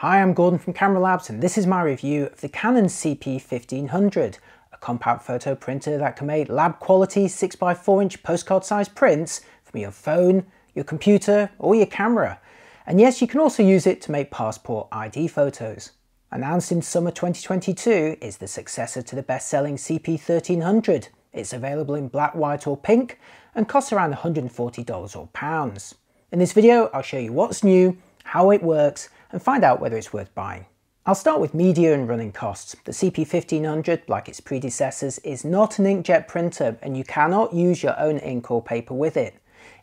Hi, I'm Gordon from Camera Labs and this is my review of the Canon CP1500, a compact photo printer that can make lab quality 6x4 inch postcard size prints from your phone, your computer or your camera. And yes, you can also use it to make passport ID photos. Announced in summer 2022 is the successor to the best-selling CP1300. It's available in black, white or pink and costs around $140 or pounds. In this video, I'll show you what's new, how it works, and find out whether it's worth buying. I'll start with media and running costs. The CP1500, like its predecessors, is not an inkjet printer and you cannot use your own ink or paper with it.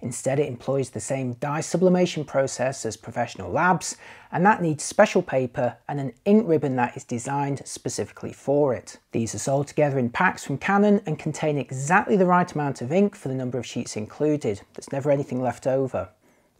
Instead, it employs the same dye sublimation process as professional labs, and that needs special paper and an ink ribbon that is designed specifically for it. These are sold together in packs from Canon and contain exactly the right amount of ink for the number of sheets included. There's never anything left over.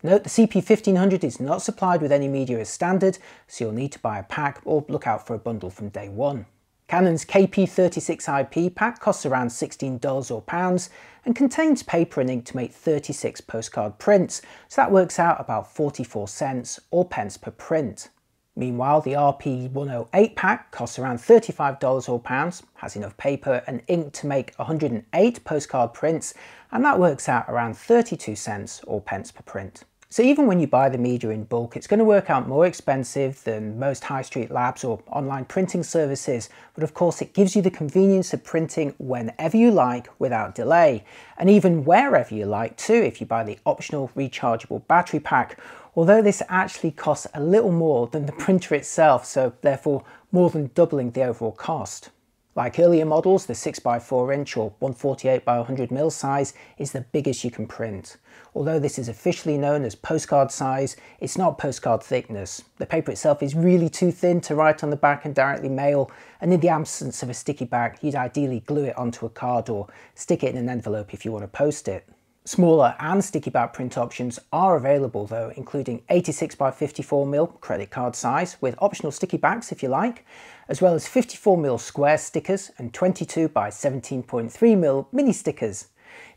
Note the CP1500 is not supplied with any media as standard, so you'll need to buy a pack or look out for a bundle from day one. Canon's KP36IP pack costs around $16 or pounds and contains paper and ink to make 36 postcard prints, so that works out about 44 cents or pence per print. Meanwhile, the RP108 pack costs around $35 or pounds, has enough paper and ink to make 108 postcard prints, and that works out around 32 cents or pence per print. So even when you buy the media in bulk, it's going to work out more expensive than most high street labs or online printing services, but of course it gives you the convenience of printing whenever you like without delay, and even wherever you like too if you buy the optional rechargeable battery pack, although this actually costs a little more than the printer itself, so therefore more than doubling the overall cost. Like earlier models, the 6x4 inch or 148 by 100 mm size is the biggest you can print. Although this is officially known as postcard size, it's not postcard thickness. The paper itself is really too thin to write on the back and directly mail, and in the absence of a sticky back, you'd ideally glue it onto a card or stick it in an envelope if you want to post it. Smaller and sticky back print options are available though, including 86 by 54mm credit card size with optional sticky backs if you like, as well as 54mm square stickers and 22 by 17.3mm mini stickers.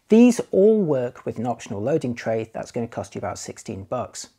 These all work with an optional loading tray that's going to cost you about 16 bucks.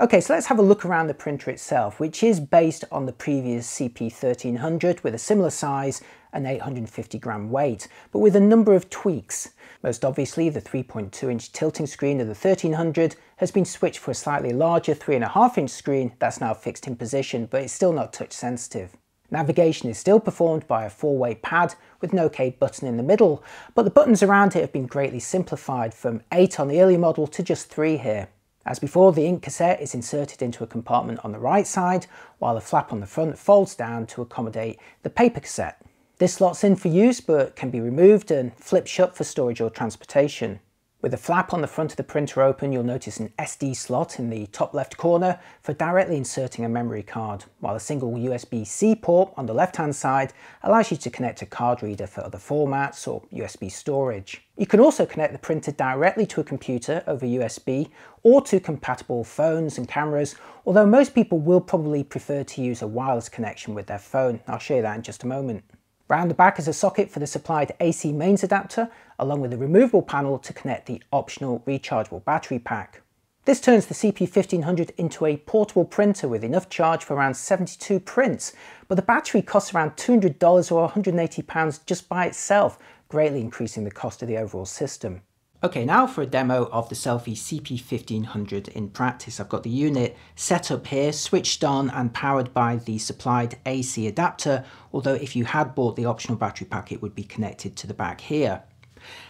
Okay, so let's have a look around the printer itself, which is based on the previous CP1300 with a similar size and 850 gram weight, but with a number of tweaks. Most obviously, the 3.2 inch tilting screen of the 1300 has been switched for a slightly larger 3.5 inch screen that's now fixed in position, but it's still not touch sensitive. Navigation is still performed by a four-way pad with no K button in the middle, but the buttons around it have been greatly simplified from 8 on the early model to just 3 here. As before, the ink cassette is inserted into a compartment on the right side, while the flap on the front folds down to accommodate the paper cassette. This slots in for use, but can be removed and flipped shut for storage or transportation. With the flap on the front of the printer open, you'll notice an SD slot in the top left corner for directly inserting a memory card, while a single USB-C port on the left-hand side allows you to connect a card reader for other formats or USB storage. You can also connect the printer directly to a computer over USB or to compatible phones and cameras, although most people will probably prefer to use a wireless connection with their phone. I'll show you that in just a moment. Round the back is a socket for the supplied AC mains adapter, along with a removable panel to connect the optional rechargeable battery pack. This turns the CP1500 into a portable printer with enough charge for around 72 prints, but the battery costs around $200 or £180 just by itself, greatly increasing the cost of the overall system. Okay, now for a demo of the SELPHY CP1500 in practice. I've got the unit set up here, switched on and powered by the supplied AC adapter, although if you had bought the optional battery pack, it would be connected to the back here.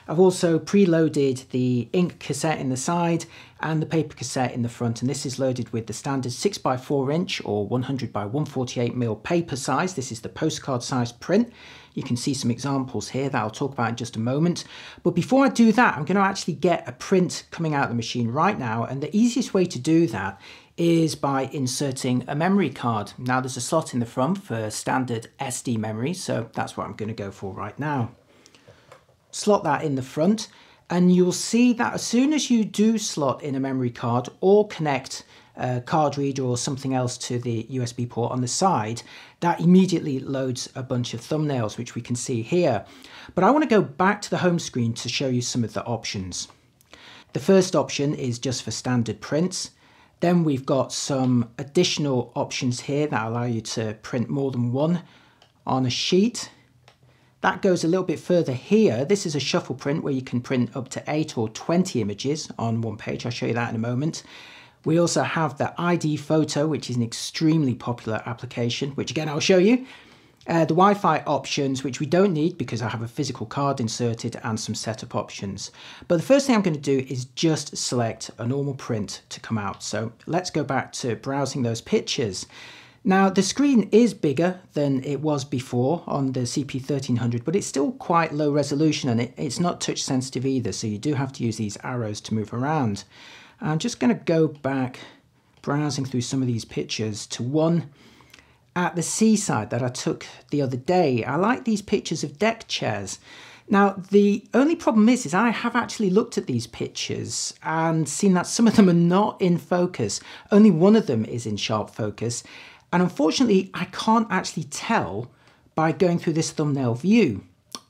I've also preloaded the ink cassette in the side and the paper cassette in the front and this is loaded with the standard 6x4 inch or 100 by 148 mil paper size. This is the postcard size print. You can see some examples here that I'll talk about in just a moment. But before I do that, I'm going to actually get a print coming out of the machine right now. And the easiest way to do that is by inserting a memory card. Now there's a slot in the front for standard SD memory, so that's what I'm going to go for right now. Slot that in the front and you'll see that as soon as you do slot in a memory card or connect a card reader or something else to the USB port on the side, that immediately loads a bunch of thumbnails, which we can see here. But I want to go back to the home screen to show you some of the options. The first option is just for standard prints. Then we've got some additional options here that allow you to print more than one on a sheet. That goes a little bit further here. This is a shuffle print where you can print up to 8 or 20 images on one page. I'll show you that in a moment. We also have the ID photo, which is an extremely popular application, which again I'll show you. Uh, the Wi-Fi options, which we don't need because I have a physical card inserted and some setup options. But the first thing I'm going to do is just select a normal print to come out. So let's go back to browsing those pictures. Now the screen is bigger than it was before on the CP1300, but it's still quite low resolution and it, it's not touch sensitive either, so you do have to use these arrows to move around. I'm just going to go back browsing through some of these pictures to one at the seaside that I took the other day. I like these pictures of deck chairs. Now, the only problem is, is I have actually looked at these pictures and seen that some of them are not in focus. Only one of them is in sharp focus. And unfortunately, I can't actually tell by going through this thumbnail view.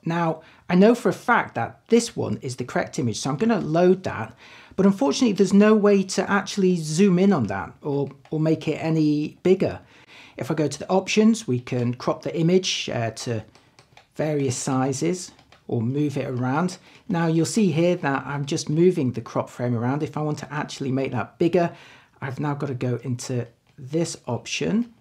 Now, I know for a fact that this one is the correct image, so I'm going to load that. But unfortunately, there's no way to actually zoom in on that or, or make it any bigger. If I go to the options, we can crop the image uh, to various sizes or move it around. Now you'll see here that I'm just moving the crop frame around. If I want to actually make that bigger, I've now got to go into this option.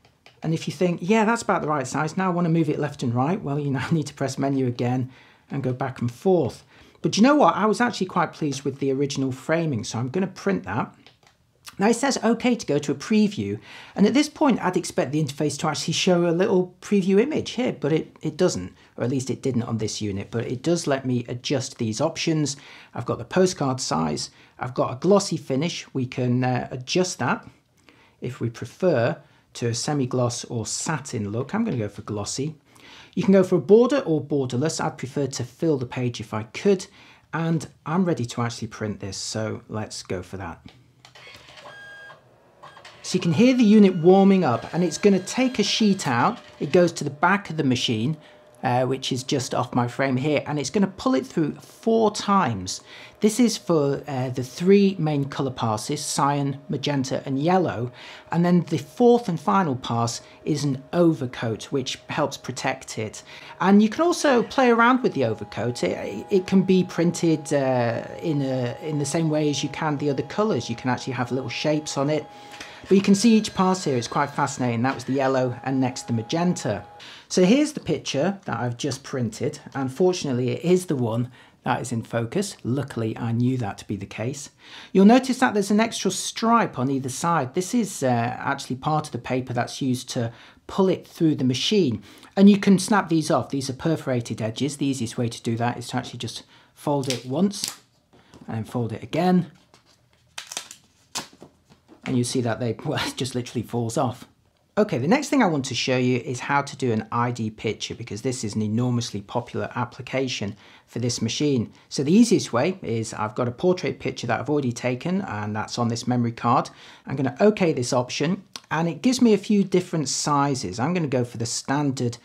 And if you think, yeah, that's about the right size, now I want to move it left and right, well, you now need to press menu again and go back and forth. But you know what? I was actually quite pleased with the original framing, so I'm going to print that. Now it says OK to go to a preview, and at this point I'd expect the interface to actually show a little preview image here, but it, it doesn't, or at least it didn't on this unit, but it does let me adjust these options. I've got the postcard size, I've got a glossy finish, we can uh, adjust that if we prefer to a semi-gloss or satin look. I'm going to go for glossy. You can go for a border or borderless. I'd prefer to fill the page if I could. And I'm ready to actually print this, so let's go for that. So you can hear the unit warming up and it's going to take a sheet out. It goes to the back of the machine uh, which is just off my frame here, and it's going to pull it through four times. This is for uh, the three main colour passes, cyan, magenta and yellow, and then the fourth and final pass is an overcoat, which helps protect it. And you can also play around with the overcoat. It, it can be printed uh, in, a, in the same way as you can the other colours. You can actually have little shapes on it. But you can see each pass here is quite fascinating. That was the yellow and next the magenta. So here's the picture that I've just printed. Unfortunately, it is the one that is in focus. Luckily, I knew that to be the case. You'll notice that there's an extra stripe on either side. This is uh, actually part of the paper that's used to pull it through the machine. And you can snap these off. These are perforated edges. The easiest way to do that is to actually just fold it once and then fold it again. And you see that they well, just literally falls off. Okay, the next thing I want to show you is how to do an ID picture because this is an enormously popular application for this machine. So the easiest way is I've got a portrait picture that I've already taken and that's on this memory card. I'm going to OK this option and it gives me a few different sizes. I'm going to go for the standard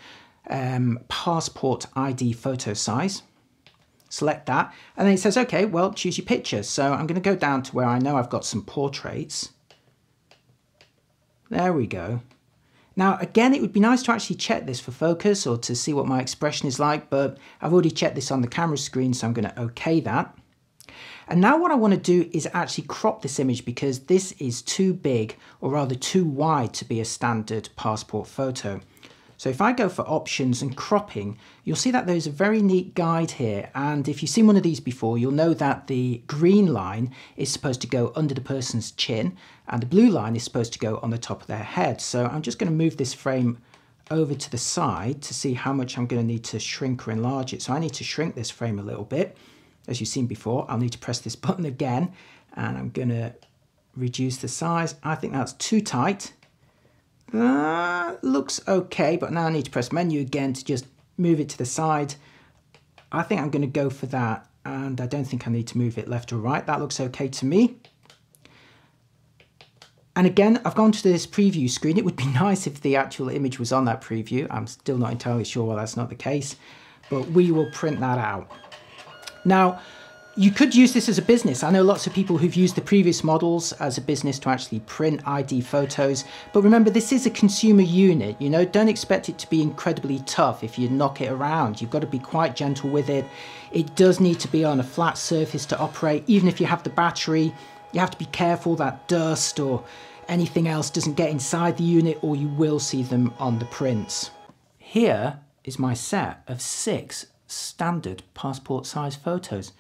um, passport ID photo size. Select that and then it says, okay, well, choose your picture. So I'm going to go down to where I know I've got some portraits. There we go. Now, again, it would be nice to actually check this for focus or to see what my expression is like, but I've already checked this on the camera screen, so I'm going to OK that. And now what I want to do is actually crop this image because this is too big, or rather too wide to be a standard passport photo. So if I go for options and cropping, you'll see that there's a very neat guide here. And if you've seen one of these before, you'll know that the green line is supposed to go under the person's chin and the blue line is supposed to go on the top of their head. So I'm just going to move this frame over to the side to see how much I'm going to need to shrink or enlarge it. So I need to shrink this frame a little bit. As you've seen before, I'll need to press this button again and I'm going to reduce the size. I think that's too tight. That looks okay, but now I need to press menu again to just move it to the side. I think I'm going to go for that, and I don't think I need to move it left or right. That looks okay to me. And again, I've gone to this preview screen. It would be nice if the actual image was on that preview. I'm still not entirely sure why that's not the case, but we will print that out. Now, You could use this as a business. I know lots of people who've used the previous models as a business to actually print ID photos. But remember, this is a consumer unit, you know, don't expect it to be incredibly tough if you knock it around. You've got to be quite gentle with it. It does need to be on a flat surface to operate. Even if you have the battery, you have to be careful that dust or anything else doesn't get inside the unit or you will see them on the prints. Here is my set of six standard passport size photos.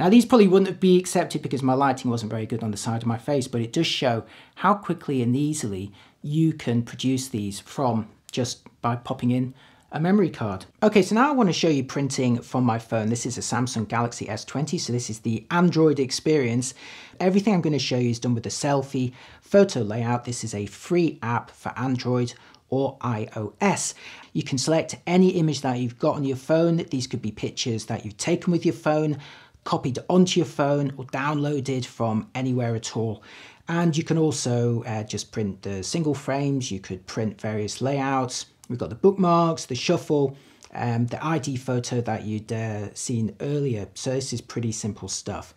Now these probably wouldn't be accepted because my lighting wasn't very good on the side of my face, but it does show how quickly and easily you can produce these from just by popping in a memory card. Okay, so now I want to show you printing from my phone. This is a Samsung Galaxy S20, so this is the Android experience. Everything I'm going to show you is done with the SELPHY photo layout. This is a free app for Android or iOS. You can select any image that you've got on your phone. These could be pictures that you've taken with your phone, copied onto your phone or downloaded from anywhere at all. And you can also uh, just print the single frames, you could print various layouts. We've got the bookmarks, the shuffle, um, the ID photo that you'd uh, seen earlier. So this is pretty simple stuff.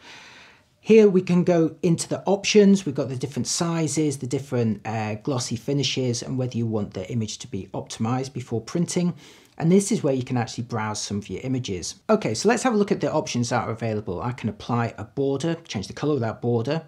Here we can go into the options. We've got the different sizes, the different uh, glossy finishes and whether you want the image to be optimized before printing. And this is where you can actually browse some of your images. Okay, so let's have a look at the options that are available. I can apply a border, change the color of that border,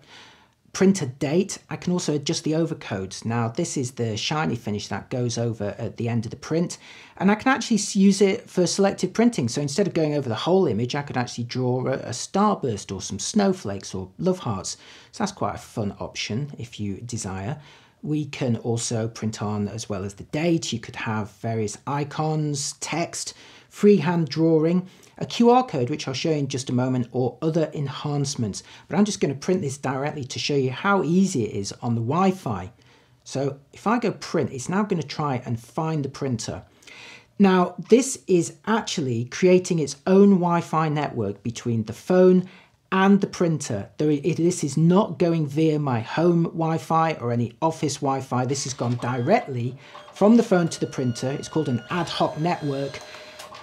print a date. I can also adjust the overcoats. Now this is the shiny finish that goes over at the end of the print. And I can actually use it for selective printing. So instead of going over the whole image, I could actually draw a, a starburst or some snowflakes or love hearts. So that's quite a fun option if you desire. We can also print on as well as the date. You could have various icons, text, freehand drawing, a QR code, which I'll show you in just a moment, or other enhancements. But I'm just going to print this directly to show you how easy it is on the Wi-Fi. So if I go print, it's now going to try and find the printer. Now, this is actually creating its own Wi-Fi network between the phone and the printer. This is not going via my home Wi-Fi or any office Wi-Fi. This has gone directly from the phone to the printer. It's called an ad hoc network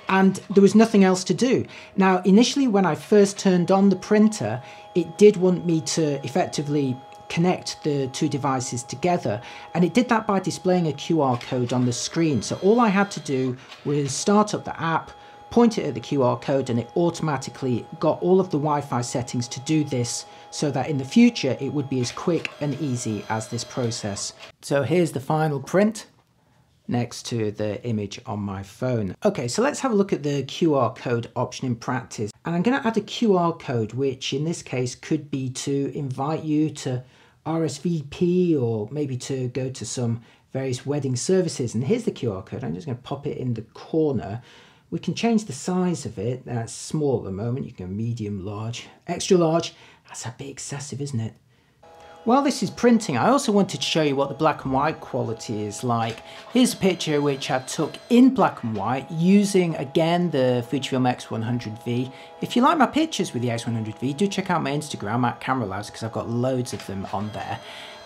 and there was nothing else to do. Now, initially when I first turned on the printer, it did want me to effectively connect the two devices together and it did that by displaying a QR code on the screen. So all I had to do was start up the app, point it at the QR code and it automatically got all of the Wi-Fi settings to do this so that in the future it would be as quick and easy as this process. So here's the final print next to the image on my phone. Okay, so let's have a look at the QR code option in practice. And I'm going to add a QR code, which in this case could be to invite you to RSVP or maybe to go to some various wedding services. And here's the QR code. I'm just going to pop it in the corner. We can change the size of it. That's small at the moment. You can go medium, large, extra large. That's a bit excessive, isn't it? While this is printing, I also wanted to show you what the black and white quality is like. Here's a picture which I took in black and white using, again, the Fujifilm X100V. If you like my pictures with the X100V, do check out my Instagram at Camera Labs because I've got loads of them on there.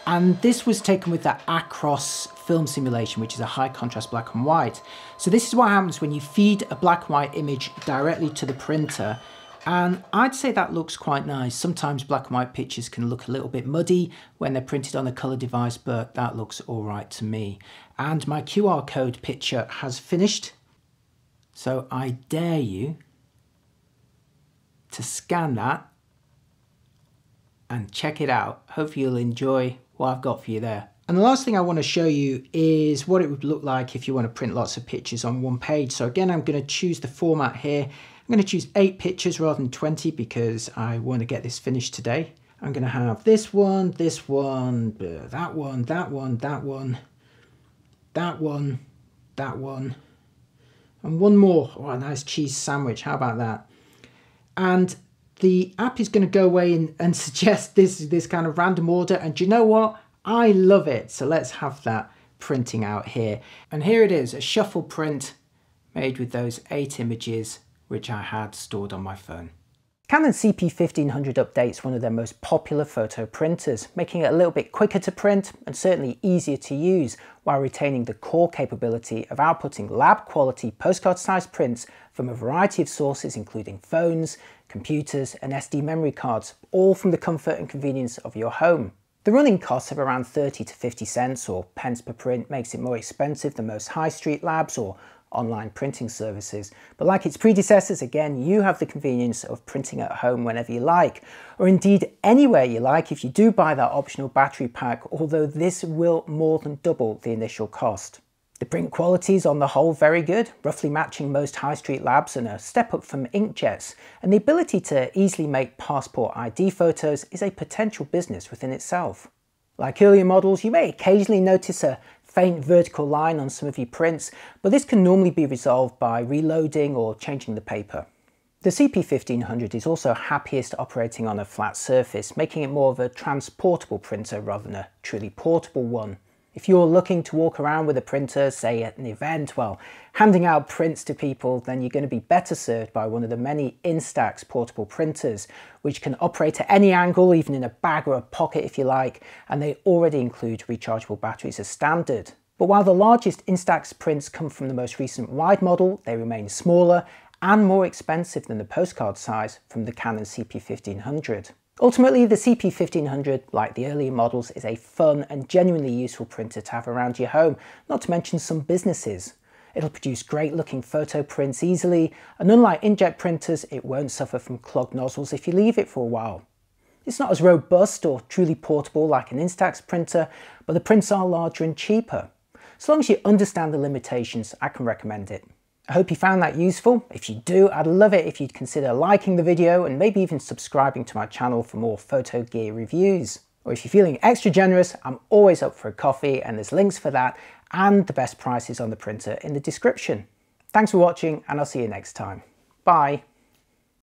And this was taken with that Acros film simulation, which is a high contrast black and white. So this is what happens when you feed a black and white image directly to the printer. And I'd say that looks quite nice. Sometimes black and white pictures can look a little bit muddy when they're printed on a color device, but that looks all right to me. And my QR code picture has finished. So I dare you to scan that and check it out. Hope you'll enjoy what I've got for you there. And the last thing I want to show you is what it would look like if you want to print lots of pictures on one page. So again, I'm going to choose the format here. I'm going to choose eight pictures rather than 20 because I want to get this finished today. I'm going to have this one, this one, uh, that one, that one, that one, that one, that one, and one more. Oh, a nice cheese sandwich. How about that? And the app is going to go away and, and suggest this, this kind of random order. And you know what? I love it. So let's have that printing out here. And here it is, a shuffle print made with those eight images which I had stored on my phone. Canon CP1500 updates one of their most popular photo printers, making it a little bit quicker to print and certainly easier to use while retaining the core capability of outputting lab quality postcard sized prints from a variety of sources including phones, computers and SD memory cards, all from the comfort and convenience of your home. The running cost of around 30 to 50 cents or pence per print makes it more expensive than most high street labs or online printing services. But like its predecessors, again, you have the convenience of printing at home whenever you like, or indeed anywhere you like if you do buy that optional battery pack, although this will more than double the initial cost. The print quality is on the whole very good, roughly matching most high street labs and a step up from inkjets, and the ability to easily make passport ID photos is a potential business within itself. Like earlier models, you may occasionally notice a faint vertical line on some of your prints, but this can normally be resolved by reloading or changing the paper. The CP1500 is also happiest operating on a flat surface, making it more of a transportable printer rather than a truly portable one. If you're looking to walk around with a printer, say at an event, well, handing out prints to people, then you're going to be better served by one of the many Instax portable printers, which can operate at any angle, even in a bag or a pocket if you like, and they already include rechargeable batteries as standard. But while the largest Instax prints come from the most recent wide model, they remain smaller and more expensive than the postcard size from the Canon CP1500. Ultimately, the CP1500, like the earlier models, is a fun and genuinely useful printer to have around your home, not to mention some businesses. It'll produce great looking photo prints easily, and unlike inkjet printers, it won't suffer from clogged nozzles if you leave it for a while. It's not as robust or truly portable like an Instax printer, but the prints are larger and cheaper. As long as you understand the limitations, I can recommend it. I hope you found that useful. If you do, I'd love it if you'd consider liking the video and maybe even subscribing to my channel for more photo gear reviews. Or if you're feeling extra generous, I'm always up for a coffee and there's links for that and the best prices on the printer in the description. Thanks for watching and I'll see you next time. Bye.